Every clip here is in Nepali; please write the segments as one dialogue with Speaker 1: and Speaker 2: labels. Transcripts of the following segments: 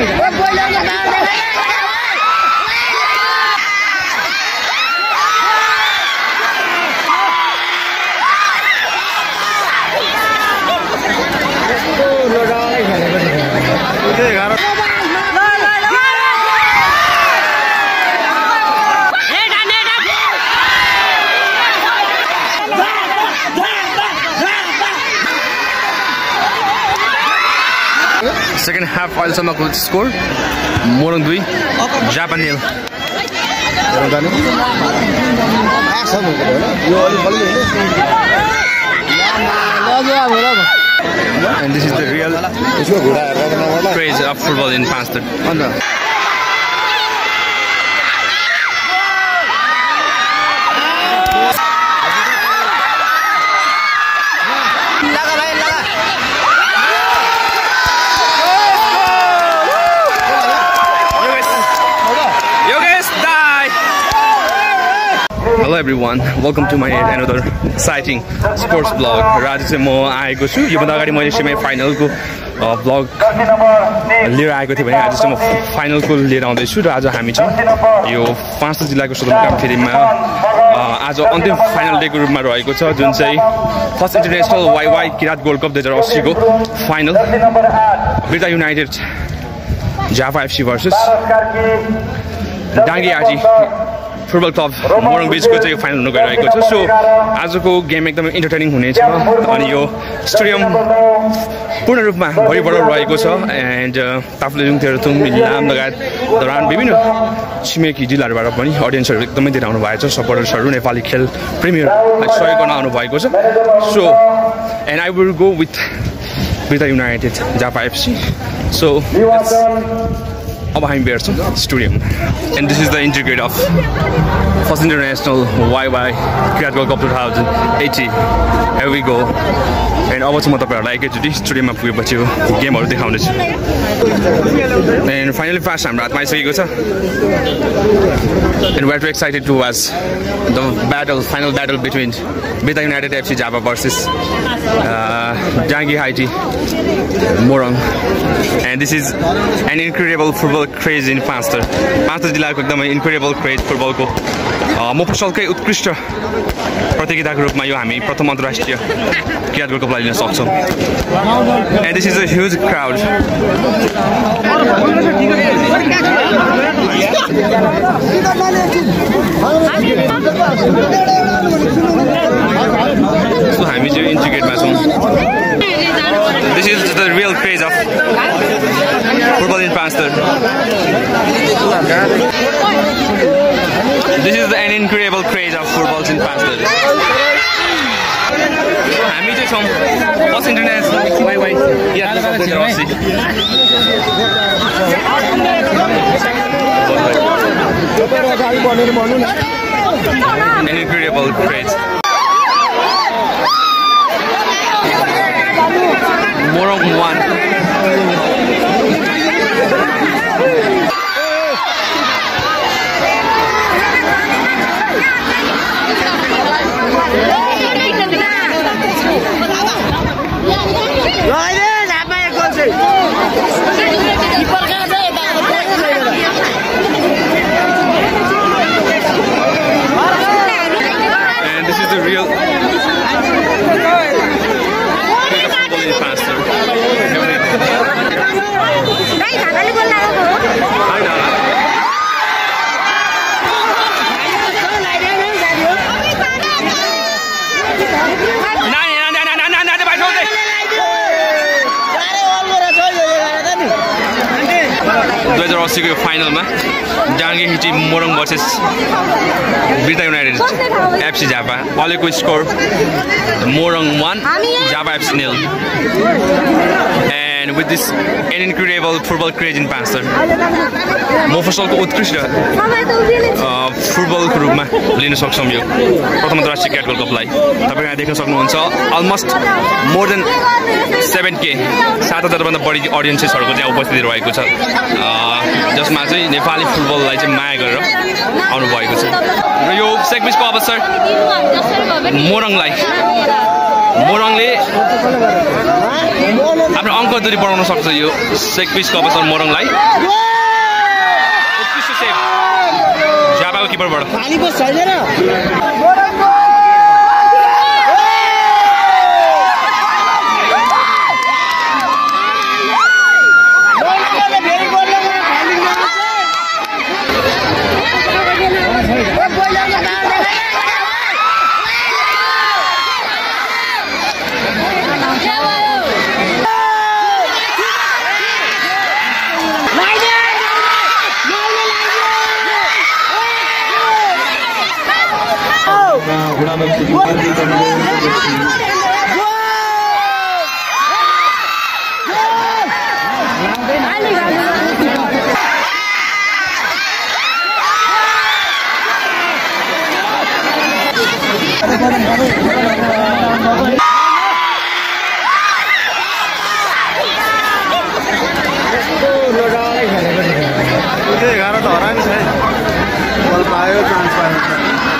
Speaker 1: Voy a. सेकेन्ड हाफ अहिलेसम्मको स्कोर मोरङ दुई Jhapa And this is the real craze of football in Panster. Yogesh, Hello everyone, welcome to my yet another exciting sports blog र आज चाहिँ म आएको छु योभन्दा अगाडि मैले सेमी फाइनलको ब्लग लिएर आएको थिएँ भने आज चाहिँ म फाइनलको लिएर आउँदैछु र आज हामी चाहिँ यो पाँच जिल्लाको सदरमुकाम फेरिमा आज अन्तिम फाइनल डेको रूपमा रहेको छ जुन चाहिँ first international Y Y Kirat gold cup दुई हजार अस्सीको final Birta united Jhapa FC versus Dangi आजी फुटबल क्लब मोरङ बिचको चाहिँ फाइनल हुन गइरहेको छ। सो आजको गेम एकदमै इन्टरटेनिङ हुनेछ। अनि यो स्टेडियम पूर्ण रूपमा भरिबाट रहेको छ। एन्ड ताप्लेजुङ तेह्रथुम इलाम लगायत दौरान विभिन्न छिमेकी जिल्लाहरूबाट पनि अडियन्सहरू एकदमै धेरै आउनु भएको छ। सपोर्टर्सहरू नेपाली खेल प्रेमीहरूलाई सहयोग गर्न आउनु भएको छ so and I will go with Birta united Jhapa FC so अब हामी भेट्छौँ stadium. And this is the integrate of first international Y Y cricket world cup two thousand eighty heavy गो एन्ड अब चाहिँ म तपाईँहरूलाई एकैचोटि स्टेडियममा पुगेपछि गेमहरू देखाउनेछु। एन्ड फाइनली फास्ट हाम्रो हातमा आइसकेको छ। And wait excited to watch the battle final battle between Birta united FC Jhapa versus Dangi high tea Morang and this is an incredible football craze in Panchthar Panchthar जिल्लाको एकदमै इन्क्रेडिबल क्रेज फुटबलको मफसलकै उत्कृष्ट प्रतियोगिताको रूपमा यो हामी प्रथम अन्तर्राष्ट्रिय क्रिकेट वर्ल्ड कपलाई लिन सक्छौँ। And this is a huge crowd हामी चाहिँ इन्टिग्रेटमा छौँ this is the real craze of football in Panchthar this is the an incredible craze of football in Panchthar हामी चाहिँ छौँ first international Y Y An incredible craze. Morong अस्सीको यो फाइनलमा Dangi हिटी Morang versus Birta united FC Jhapa अहिलेको score Morang one Jhapa FC nail with this an incredible football craze in Panchthar मफसलको उत्कृष्ट फुटबलको रूपमा लिन सक्छौँ यो प्रथम अन्तर्राष्ट्रिय क्रिकेट वर्ल्ड कपलाई तपाईँ यहाँ देख्न सक्नुहुन्छ अलमोस्ट मोर देन सेभेन के सात हजारभन्दा बढी अडियन्सेसहरूको चाहिँ उपस्थिति रहेको छ जसमा चाहिँ नेपाली फुटबललाई चाहिँ माया गरेर आउनुभएको छ र यो सेकमिसको अवसर मोरङलाई मोरङले आफ्नो अङ्क दुरी बढाउन सक्छ यो सेक पिसको अवसर मोरङलाई। किपरबाट।
Speaker 2: एघार त हरायो नि छ बल पायो चान्स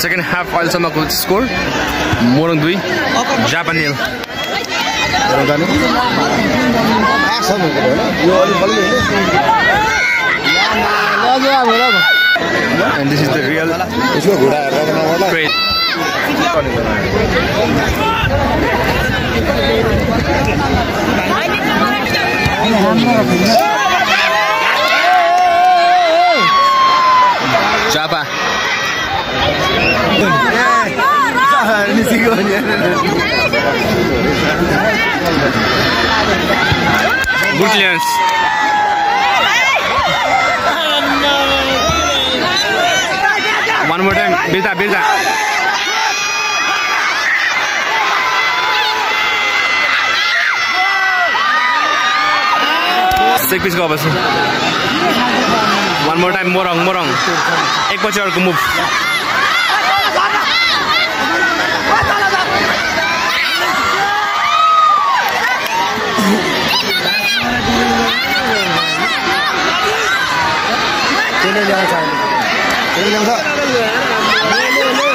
Speaker 1: सेकेन्ड हाफ अहिलेसम्मको स्कोर मोरङ दुई Jhapa and this is the real clearance one more time Birta Birta सेक पिसको अवश्य one more time Morang Morang एकपछि अर्को मुभ
Speaker 2: त्यसले ल्याउँछ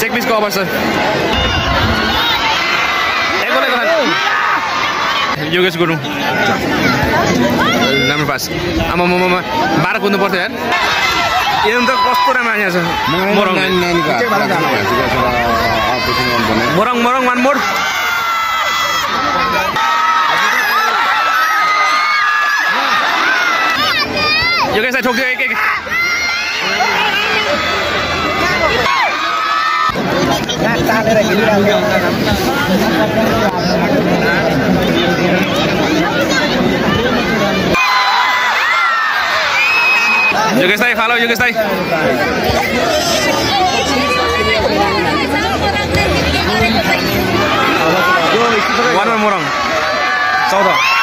Speaker 1: सेक पिसको अवसर योगेश गुरुङ राम्रो पास। आमा ममा बाह्र कुद्नु पर्थ्यो यार। यो त कस्तो राम्रो यहाँ छ। मोरङ। मोरङ। मोरङ वान मोर योगेशलाई ठोक्यो एक एक। योगेश दाई फालो योगेश दाई वानमा मोरङ चौध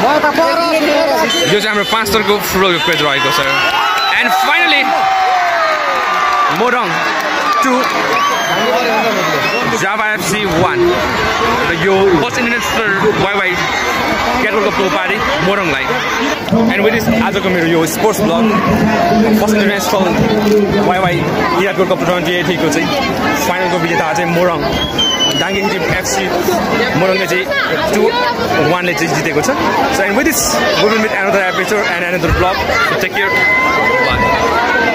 Speaker 1: यो चाहिँ हाम्रो पाँच स्तरको फुटबलको पेज रहेको छ। And finally Morang two Jhapa FC one र यो फर्स्ट इन्टरनेसनल वाइ वाइ क्याटबल कपको उपाधि मोरङलाई। एन्ड विथ इज आजको मेरो यो sports blog first international Y Y Kirat gold cup twenty एटीको चाहिँ फाइनलको विजेता चाहिँ मोरङ। डाङ्गिङ टिम एफसी मोरङले चाहिँ टु वानले चाहिँ जितेको छ so and with this good with another episode and another blog take care